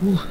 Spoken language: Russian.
Ух.